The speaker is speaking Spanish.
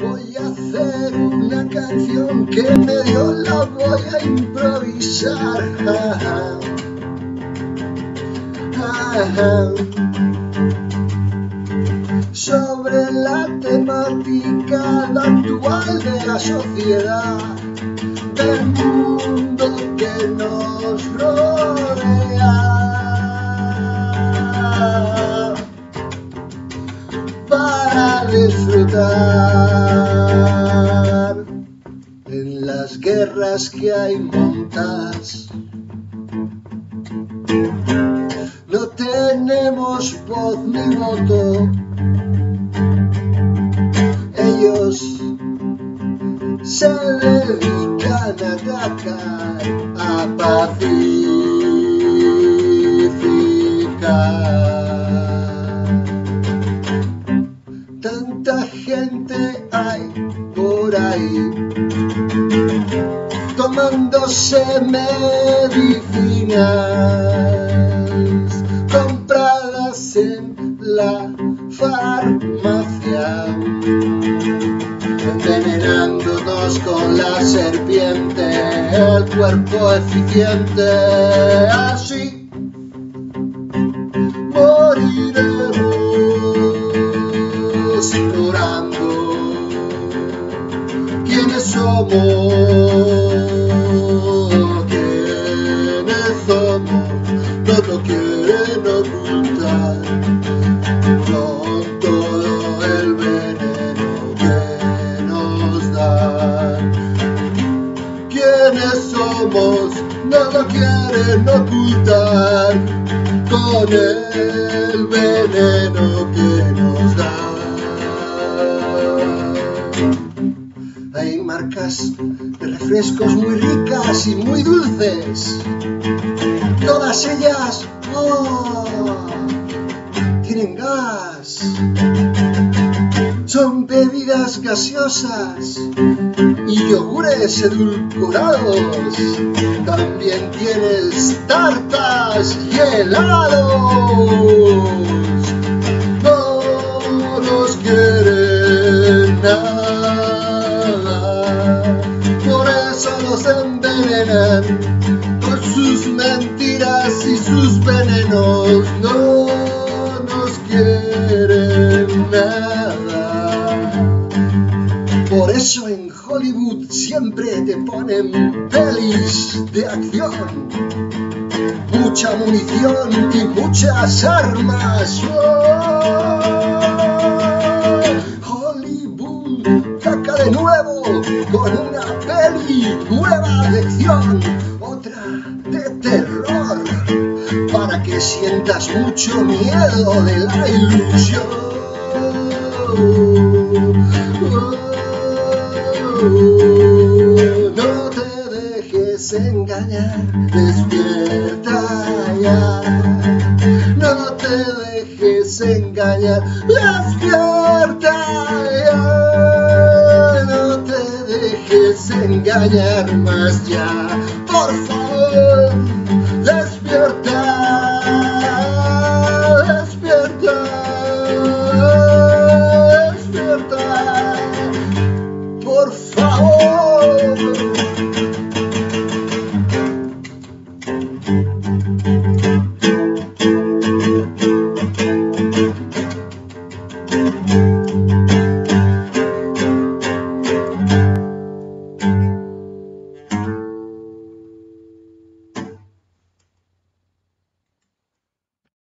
Voy a hacer una canción que medio la voy a improvisar. Sobre la temática actual de la sociedad, del mundo que nos rodea. Para disfrutar en las guerras que hay montas. No tenemos voz ni voto. Ellos se dedican a atacar, a pacificar. Gente hay por ahí. Tomándose medicinas compradas en la farmacia, envenenándonos con la serpiente, el cuerpo eficiente, somos, quiénes somos, no lo quieren ocultar con todo el veneno que nos dan. Quiénes somos, no lo quieren ocultar con el veneno que nos De refrescos muy ricas y muy dulces. Todas ellas oh, tienen gas. Son bebidas gaseosas y yogures edulcorados. También tienes tartas y helados. Envenenan con sus mentiras y sus venenos. No nos quieren nada. Por eso en Hollywood siempre te ponen pelis de acción, mucha munición y muchas armas. ¡Oh! Hollywood saca de nuevo con una nueva lección, otra de terror, para que sientas mucho miedo de la ilusión. No te dejes engañar, despierta ya. No te dejes engañar, despierta dejes engañar más ya, por favor, despierta,